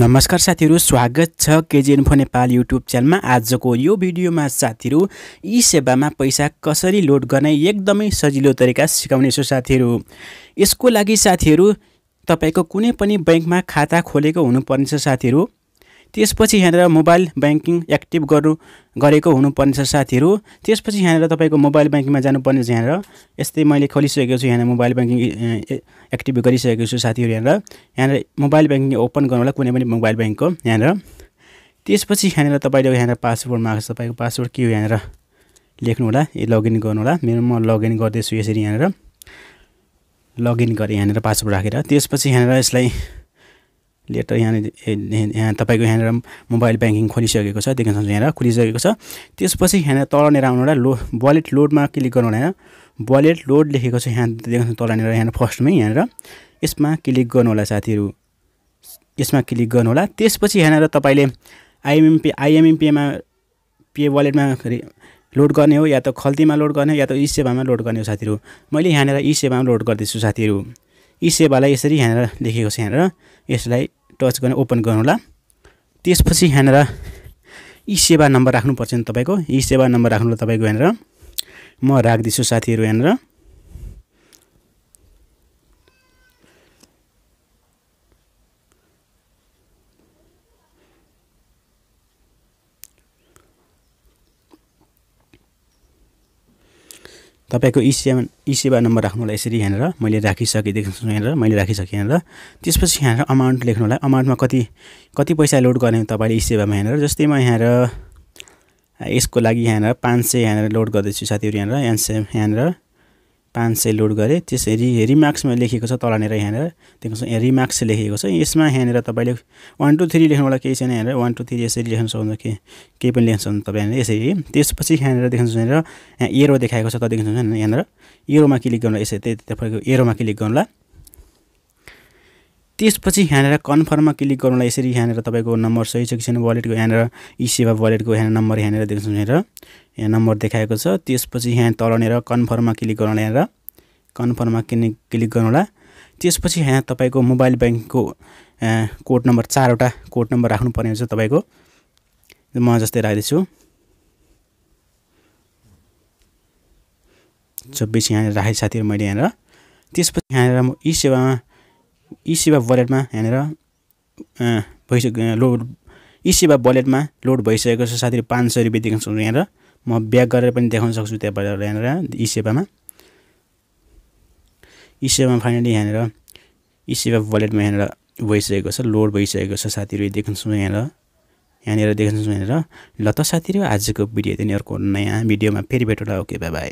नमस्कार साथीहरू स्वागत छ केजी इन्फो नेपाल युट्युब च्यानलमा। आजको यो भिडियोमा साथीहरू यी सेवामा पैसा कसरी लोड गर्ने एकदमै सजिलो तरिका सिकाउनेछु साथीहरू। यसको लागि साथीहरू तपाईँको कुनै पनि ब्याङ्कमा खाता खोलेको हुनुपर्नेछ साथीहरू। त्यसपछि यहाँनिर मोबाइल ब्याङ्किङ एक्टिभ गर्नु गरेको हुनुपर्ने छ साथीहरू। त्यसपछि यहाँनिर तपाईँको मोबाइल ब्याङ्किङमा जानुपर्ने छ यहाँनिर। यस्तै मैले खोलिसकेको छु यहाँनिर मोबाइल ब्याङ्किङ एक्टिभ गरिसकेको छु साथीहरू यहाँनिर। यहाँनिर मोबाइल ब्याङ्किङ ओपन गर्नु होला कुनै पनि मोबाइल ब्याङ्कको यहाँनिर। त्यसपछि यहाँनिर तपाईँले यहाँनिर पासवर्ड माग्छ तपाईँको पासवर्ड के हो यहाँनिर? लेख्नु होला लगइन गर्नु होला मेरो म लगइन गर्दैछु यसरी यहाँनिर। लगइन गरेँ यहाँनिर पासवर्ड राखेर। त्यसपछि यहाँनिर यसलाई लेटर यहाँनिर यहाँ तपाईँको यहाँनिर मोबाइल ब्याङ्किङ खोलिसकेको छ देख्न सक्नुहुन्छ यहाँनिर खोलिसकेको छ। त्यसपछि यहाँनिर तलनिर आउनु लो वालेट लोडमा क्लिक गर्नु होला। वालेट लोड लेखेको छ यहाँ देख्नु तलनिर यहाँनिर फर्स्टमै यहाँनिर। यसमा क्लिक गर्नु होला साथीहरू। यसमा क्लिक गर्नु होला। त्यसपछि यहाँनिर तपाईँले आइएमएमपी आइएमएमपीमा पे वालेटमा लोड गर्ने हो या त खल्तीमा लोड गर्ने हो या त ई सेवामा लोड गर्ने हो साथीहरू। मैले यहाँनिर ई सेवामा लोड गर्दैछु साथीहरू। ई सेवालाई यसरी यहाँनिर लेखेको छ यहाँनिर। यसलाई टच गर्ने ओपन गर्नुहोला त्यसपछि यहाँनिर यी सेवा नम्बर राख्नुपर्छ नि तपाईँको। यी सेवा नम्बर राख्नु तपाईँको यहाँनिर म राख्दैछु साथीहरू यहाँनिर। तपाईँको ई सेवा ई सेवा नम्बर राख्नुलाई यसरी यहाँनिर मैले राखिसकेँ देख्छु यहाँनिर मैले राखिसकेँ यहाँनिर। त्यसपछि यहाँनिर अमाउन्ट लेख्नुलाई अमाउन्टमा कति कति पैसा लोड गर्ने तपाईँले ई सेवामा यहाँनिर? जस्तै म यहाँनिर यसको लागि यहाँनिर पाँच सय यहाँनिर लोड गर्दैछु साथीहरू यहाँनिर एनसेम यहाँनिर। पाँच सय लोड गरेँ। त्यसरी रिमार्क्समा लेखेको छ तलनिर यहाँनिर। देख्नुहोस् रिमार्क्स लेखेको छ। यसमा यहाँनिर तपाईँले वान टू थ्री लेख्नुलाई केही छैन यहाँनिर। वान टू थ्री यसरी लेख्न सक्नुहुन्छ के केही पनि लेख्न सक्नुहुन्छ तपाईँ यसरी। त्यसपछि यहाँनिर सक्नुहुन्छ यहाँनिर यहाँ एरो देखाएको छ त देख्न सक्नुहुन्छ यहाँनिर। एरोमा क्लिक गर्नु यसरी तपाईँको एरोमा क्लिक गर्नुला त्यसपछि यहाँनिर कन्फर्ममा क्लिक गर्नुलाई यसरी यहाँनिर तपाईँको नम्बर सही छ कि छैन वालेटको यहाँनिर ई सेवा वालेटको यहाँनिर नम्बर यहाँनिर देख्नु यहाँनिर। यहाँ नम्बर देखाएको छ। त्यसपछि यहाँ तलनिर कन्फर्ममा क्लिक गर्नु यहाँनिर कन्फर्ममा क्लिक क्लिक गर्नुहोला त्यसपछि यहाँ तपाईँको मोबाइल ब्याङ्कको कोड नम्बर चारवटा कोड नम्बर राख्नुपर्ने हुन्छ तपाईँको। म जस्तै राख्दैछु। छब्बिस यहाँनिर राखेँ साथीहरू मैले यहाँनिर। त्यसपछि यहाँनिर म ई सेवामा ई सेवा वालेटमा यहाँनिर भइसक्यो लोड ई सेवा वालेटमा लोड भइसकेको छ साथीहरू पाँच सय रुपियाँ देख्न सक्छु यहाँनिर। म ब्याक गरेर पनि देखाउन सक्छु त्यहाँबाट यहाँनिर ई सेवामा ई सेवामा फाइनली यहाँनिर ई वालेटमा यहाँनिर भइसकेको छ लोड भइसकेको छ साथीहरू देख्न सक्छु यहाँनिर। यहाँनिर देख्न सक्छु यहाँनिर। ल त साथीहरू आजको भिडियो चाहिँ अर्को नयाँ भिडियोमा फेरि भेटौँला। Okay by by